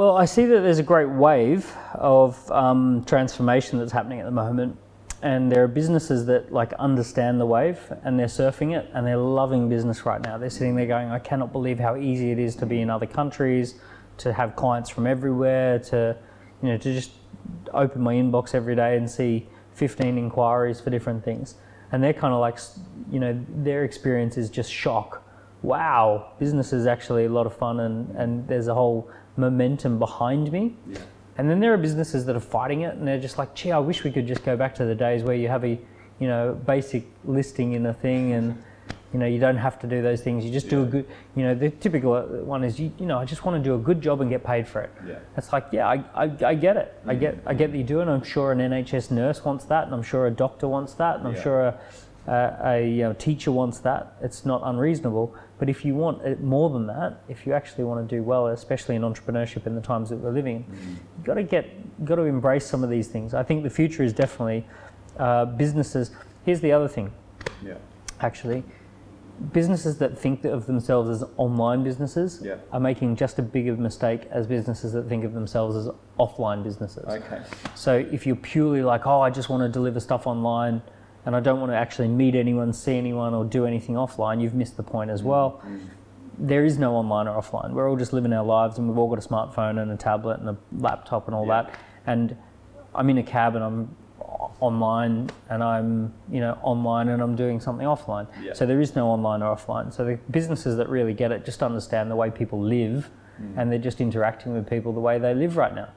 Well, I see that there's a great wave of um, transformation that's happening at the moment, and there are businesses that like understand the wave and they're surfing it and they're loving business right now. They're sitting there going, "I cannot believe how easy it is to be in other countries, to have clients from everywhere, to you know, to just open my inbox every day and see 15 inquiries for different things." And they're kind of like, you know, their experience is just shock. Wow, business is actually a lot of fun, and, and there's a whole momentum behind me. Yeah. And then there are businesses that are fighting it, and they're just like, "Gee, I wish we could just go back to the days where you have a, you know, basic listing in a thing, and you know, you don't have to do those things. You just do a good, you know, the typical one is, you, you know, I just want to do a good job and get paid for it. Yeah. It's like, yeah, I, I, I get it. I mm. get, I get that you do it. I'm sure an NHS nurse wants that, and I'm sure a doctor wants that, and I'm Yeah. sure a, a, a you know, teacher wants that. It's not unreasonable. But if you want it more than that, if you actually want to do well, especially in entrepreneurship in the times that we're living in, you've got to get, you've got to embrace some of these things. I think the future is definitely uh, businesses. Here's the other thing, Yeah. actually. Businesses that think of themselves as online businesses Yeah. are making just as big of a mistake as businesses that think of themselves as offline businesses. Okay. So if you're purely like, oh, I just want to deliver stuff online and I don't want to actually meet anyone, see anyone, or do anything offline, you've missed the point as mm-hmm. well. Mm-hmm. There is no online or offline. We're all just living our lives and we've all got a smartphone and a tablet and a laptop and all Yeah. that. And I'm in a cab and I'm online and I'm, you know, online and I'm doing something offline. Yeah. So there is no online or offline. So the businesses that really get it just understand the way people live mm. and they're just interacting with people the way they live right now.